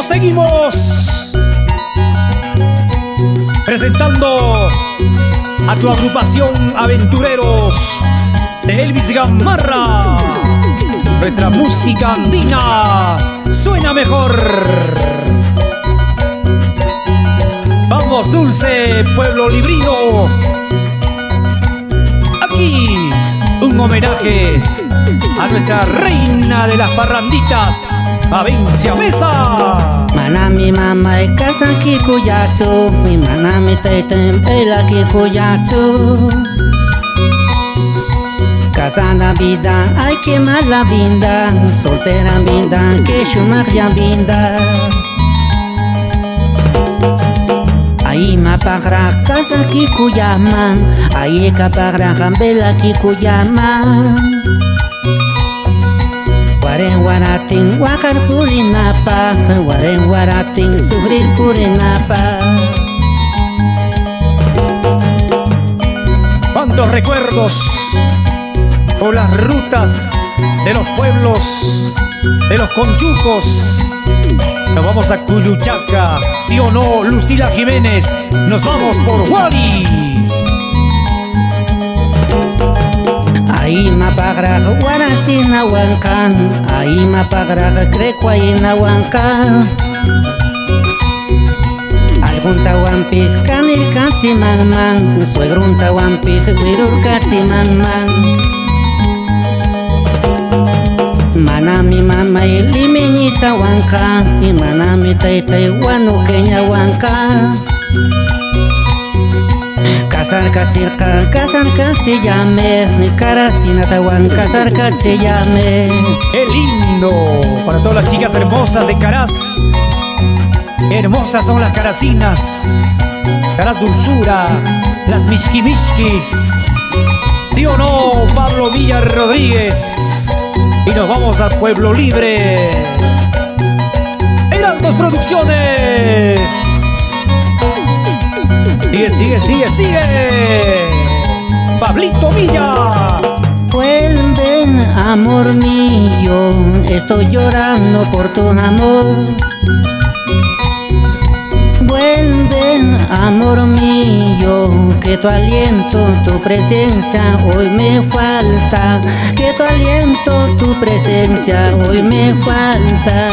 seguimos, seguimos. Presentando a tu agrupación Aventureros de Elvis Gamarra. Nuestra música andina suena mejor. Vamos, dulce pueblo librino. Aquí un homenaje a nuestra reina de las parranditas, Avencia Mesa. Manami mama e casa kikuyachu, mi manami tete pela kikuyachu. Casada vida, ay que mala vida, soltera vida, que shumaria vida. Ahí ma pagra casa kikuyama, ahí ka pagra jambela kikuyama. Waren warating wakar purinapa, waren warating sufrir purinapa. Cuántos recuerdos por las rutas de los pueblos, de los conchucos. Nos vamos a Cuyuchaca, sí o no, Lucila Jiménez. Nos vamos por Wally. Ahí ma pagra warasina wankan, ahí ma pagra crequaina wankan. Algunta wampis kanil katsiman man, suegrunta wampis wirur katsiman man. Manami mama ilimeñita wanka, y manami taitai wanu kenya wanka. Casar cachirka, casar cachillame, mi cara sin cachillame. ¡Qué lindo! Para todas las chicas hermosas de Caraz. Hermosas son las caracinas. Caraz dulzura, las mishkimishkis. ¿Sí o no, Pablo Villa Rodríguez? Y nos vamos al Pueblo Libre. Heraldos Producciones. Sigue, sigue, sigue, sigue. Pablito Villa. Vuelven, amor mío, estoy llorando por tu amor. Vuelven, amor mío, que tu aliento, tu presencia hoy me falta. Que tu aliento, tu presencia hoy me falta.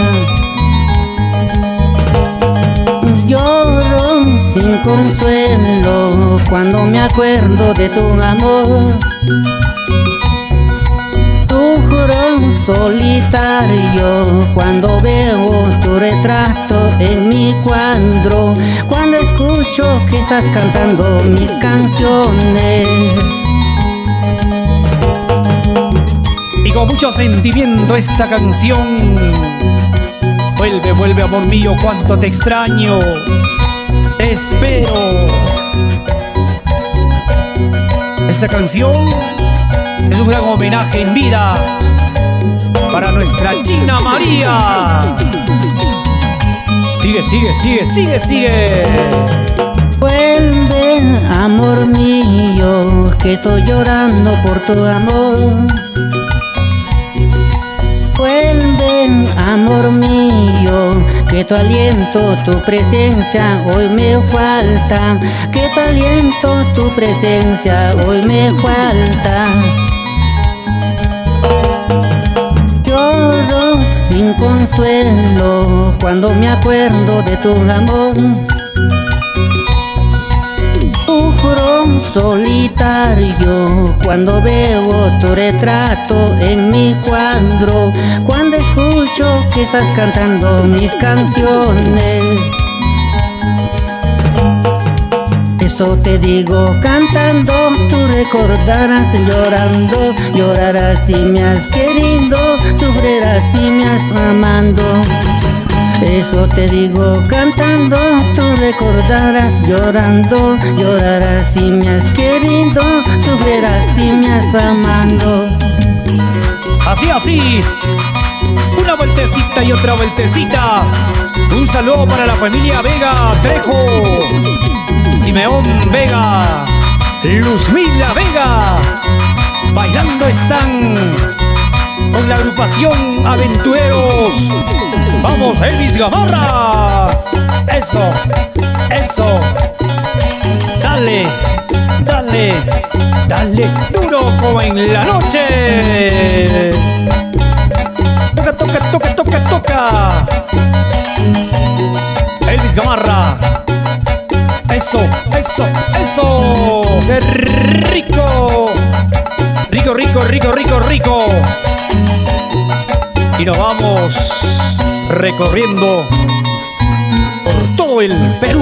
Consuelo cuando me acuerdo de tu amor. Tu juro solitario cuando veo tu retrato en mi cuadro. Cuando escucho que estás cantando mis canciones. Y con mucho sentimiento esta canción. Vuelve, vuelve, amor mío, cuánto te extraño. Espero. Esta canción es un gran homenaje en vida para nuestra China María. Sigue, sigue, sigue, sigue, sigue. Vuelve, amor mío, que estoy llorando por tu amor. Tu aliento, tu presencia hoy me falta. Que tu aliento, tu presencia hoy me falta. Lloro sin consuelo cuando me acuerdo de tu amor. Juro solitario cuando veo tu retrato en mi cuadro. Cuando escucho que estás cantando mis canciones. Esto te digo cantando, tú recordarás llorando, llorarás si me has querido, sufrirás si me has amando. Eso te digo cantando, tú recordarás llorando, llorarás si me has querido, sufrirás si me has amando. Así, así. Una vueltecita y otra vueltecita. Un saludo para la familia Vega Trejo. Simeón Vega. Luzmila Vega. Bailando están con la agrupación Aventureros Vamos, Elvis Gamarra. Eso, eso. Dale, dale, dale duro como en la noche. Toca, toca, toca, toca, toca. Elvis Gamarra. Eso, eso, eso. ¡Qué rico! Rico, rico, rico, rico, rico. Y nos vamos recorriendo por todo el Perú.